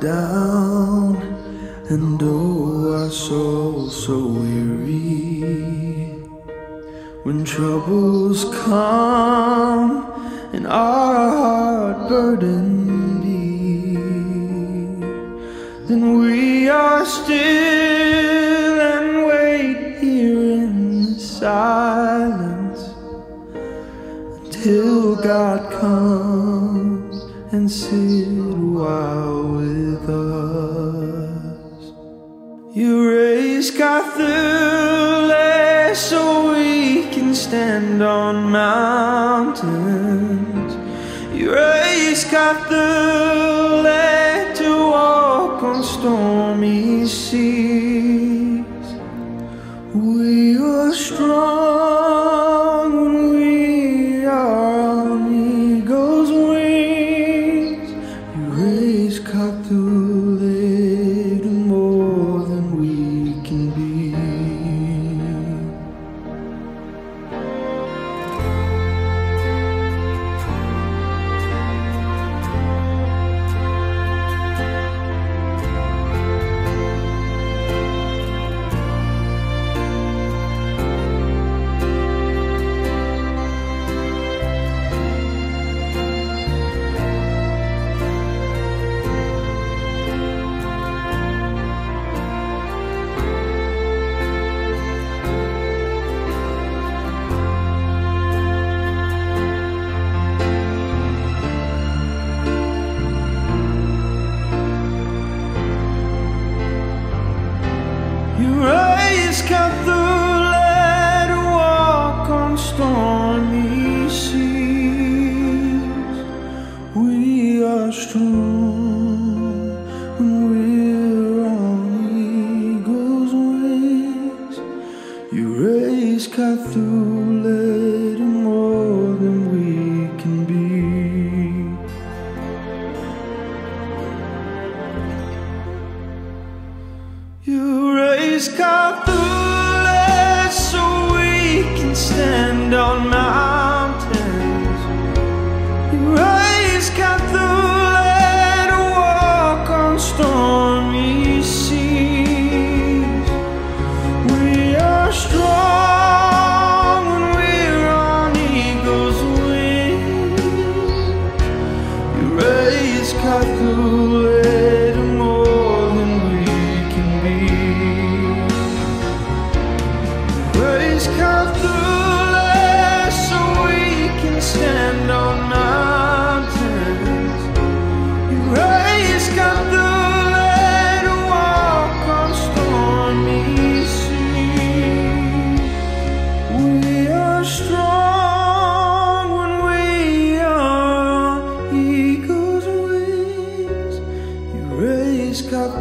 down, and oh, our soul so weary. When troubles come and our heart burden be, then we are still and wait here in the silence until God comes and sit KawThooLei so we can stand on mountains. You raise KawThooLei to walk on stormy seas. We are strong we are on eagle's wings. You raise KawThooLei You raise KawThooLei to walk on stormy seas. We are strong we're on eagle's wings. KawThooLei to stand on mountains. Raise KawThooLei walk on stormy seas. We are strong when we're on eagle's wings. You raise